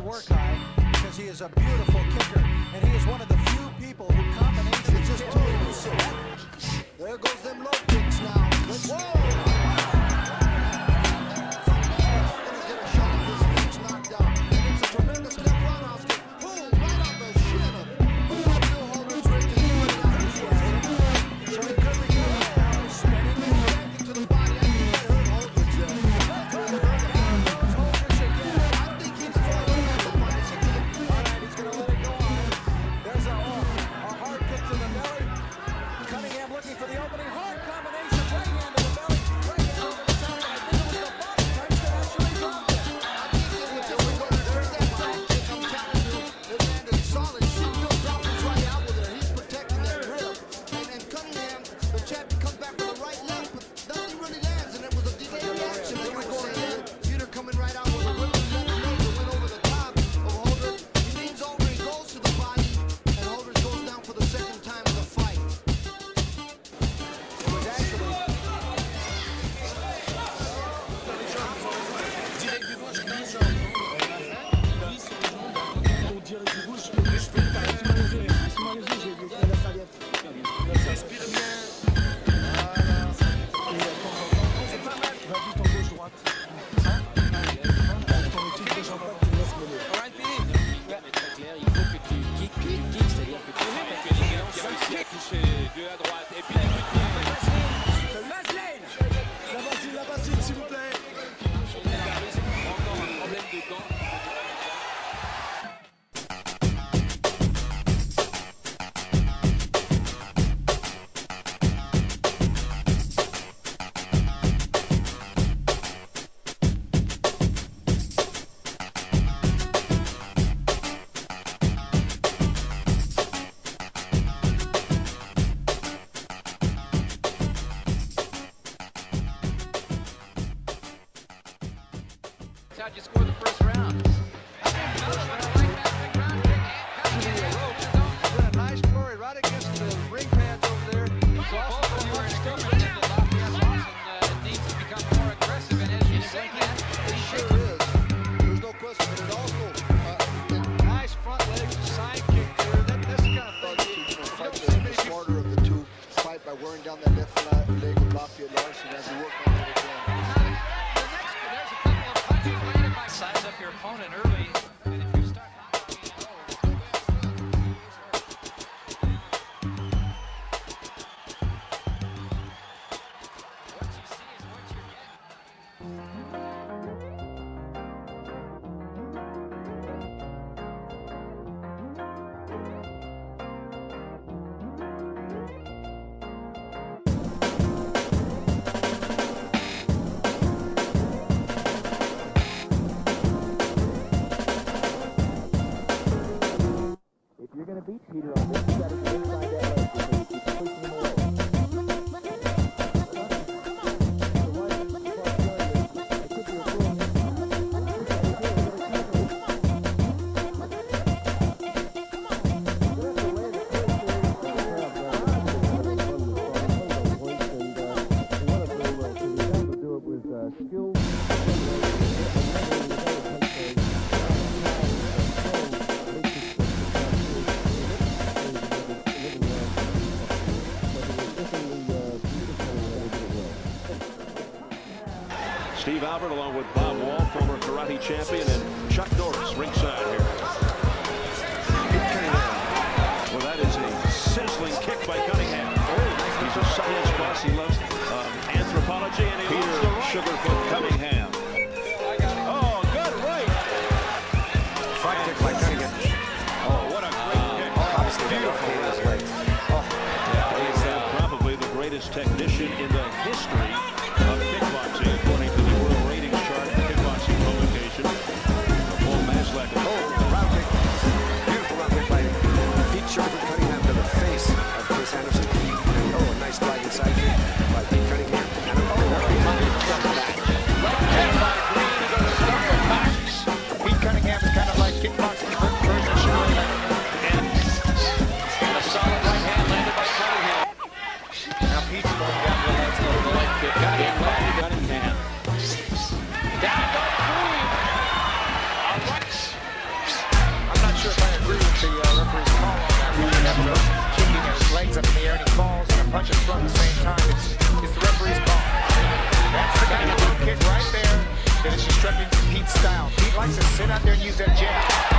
Larry Workai because he is a beautiful kicker, and he is one of the few people who combination just totally. There goes them low kicks now. Whoa! pique, pique, c'est-à-dire que tu touché deux à droite. How'd you score the first round? gonna beat Peter on this. Steve Albert along with Bob Wall, former karate champion, and Chuck Norris ringside here. Well, that is a sizzling kick by Cunningham. Oh, he's a science buff. He loves uh, anthropology, and he loves right. Sugarfoot Cunningham. Oh, good right. Front kick by Cunningham. Oh, what a great uh, kick. Oh, beautiful. Oh, yeah, uh, probably the greatest technician in the history style. He likes to sit out there and use that jab.